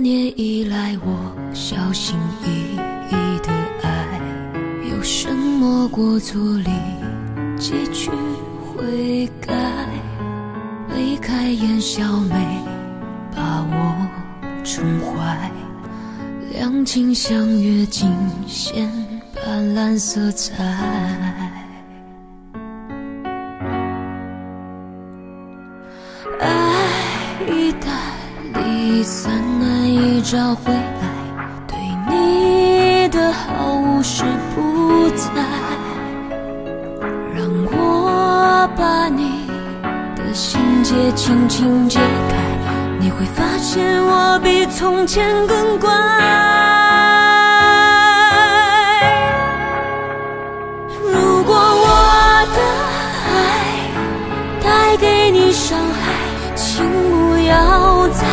年以来，我小心翼翼的爱，有什么过错里几句悔改？眉开眼笑没把我宠坏，两情相悦尽显斑斓色彩。爱一旦离散，难找回来，对你的好无时不在。让我把你的心结轻轻解开，你会发现我比从前更乖。如果我的爱带给你伤害，请不要再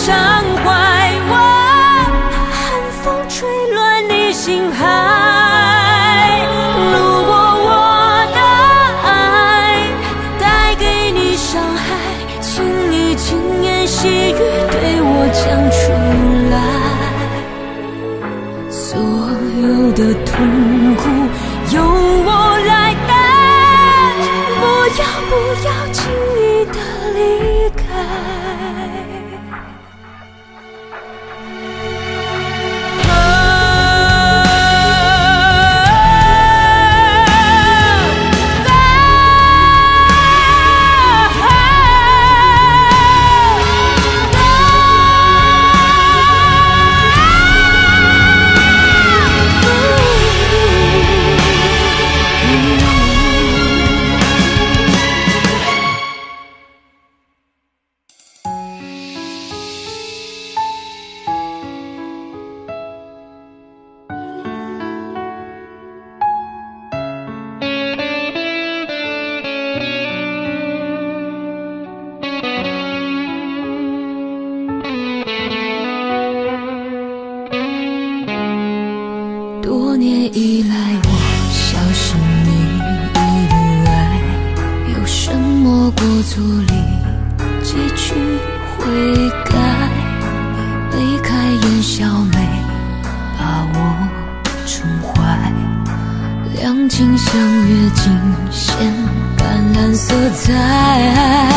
伤怀。我怕寒风吹乱你心海。如果我的爱带给你伤害，请你轻言细语对我讲出来。所有的痛苦由我来担，不要不要轻易的离开。依赖，我小心翼翼的爱，有什么过错里几句悔改？你眉开眼笑没把我宠坏，两情相悦尽显斑斓色彩。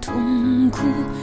痛苦。